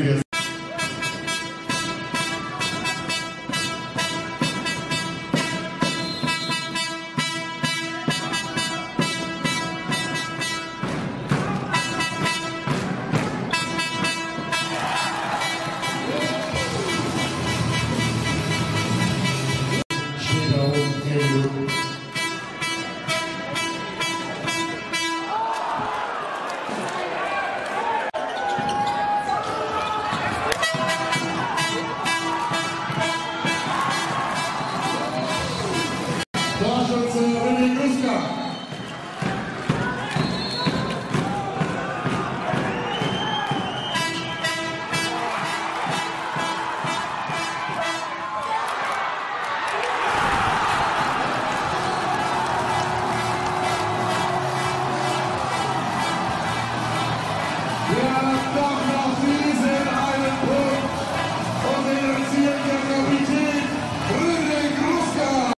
figures Palestine.